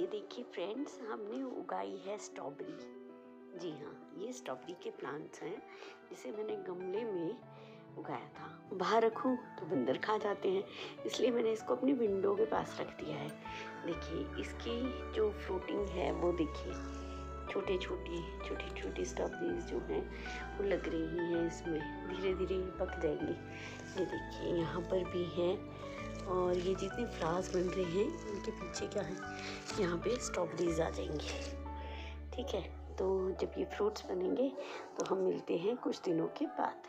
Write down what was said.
ये देखिए फ्रेंड्स हमने उगाई है स्ट्रॉबेरी जी हाँ ये स्ट्रॉबेरी के प्लांट्स हैं, जिसे मैंने गमले में उगाया था। बाहर रखूँ तो बंदर खा जाते हैं, इसलिए मैंने इसको अपनी विंडो के पास रख दिया है। देखिए, इसकी जो फ्रूटिंग है, वो देखिए छोटे छोटे छोटी छोटी स्ट्रॉबेरीज जो हैं, वो लग रही हैं इसमें धीरे धीरे पक जाएँगी। ये देखिए, यहाँ पर भी हैं। और ये जितने फ्लावर्स बन रहे हैं, उनके पीछे क्या है? यहाँ पे स्ट्रॉबेरीज आ जाएँगी। ठीक है? तो जब ये फ्रूट्स बनेंगे तो हम मिलते हैं कुछ दिनों के बाद।